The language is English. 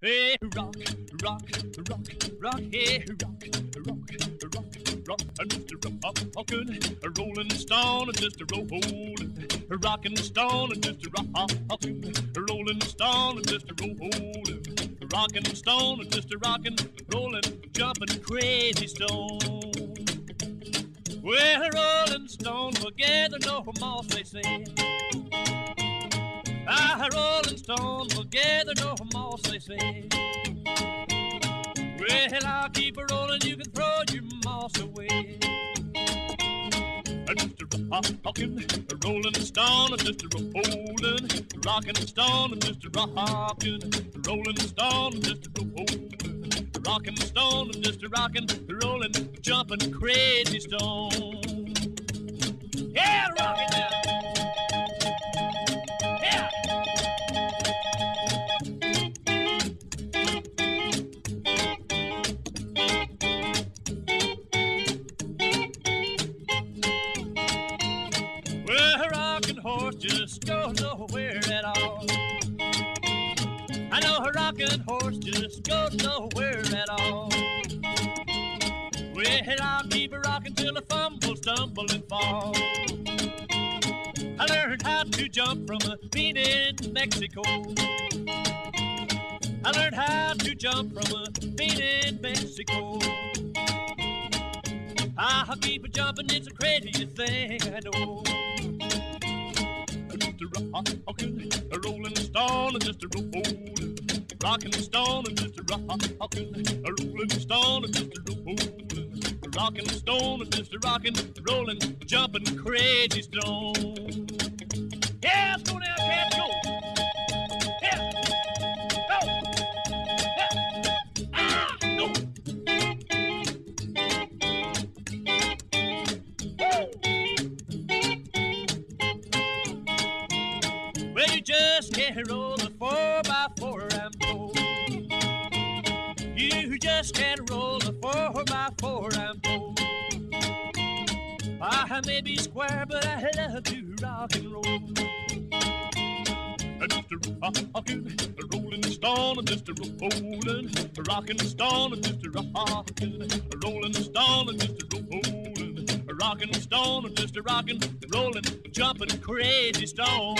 Hey, rock, rock, rock, rock, hey, rock, rock, rock, rock, and Mr. Rockin', a rolling stone, and just a rollin', a rockin' stone, and just a rockin', a rolling stone, and just a rollin', a rockin' stone, and just a rockin', rollin', jumpin' crazy stone. Well, a rolling stone gather no moss, they say. Stone will gather no moss, they say. Well, I'll keep a rolling, you can throw your moss away. Just a rockin', a rolling stone, just a rollin', rockin' stone, just a rockin', rolling stone, just a rollin', rockin' stone, just a rockin', rollin', jumpin' crazy stone. Horse just goes nowhere at all. I know a rocking horse just goes nowhere at all. Well, I'll keep it rocking till I fumble, stumble, and fall. I learned how to jump from a bean in Mexico. I learned how to jump from a bean in Mexico. I'll keep it jumping, it's the craziest thing I know. Stone, just a rollin', rockin' stone, just a rockin', a rolling stone, just a rollin', rockin' stone, just a rockin', rollin', jumpin' crazy stone. Just can't roll a four by four Rambo. You just can't roll a four by four Rambo. I may be square, but I love to rock and roll. Just a rockin', a rolling stone, just a rollin', a rockin' stone, just a rockin', a rolling stone, just a rollin', a rockin' stone, just a rockin', rollin', jumpin' crazy stone.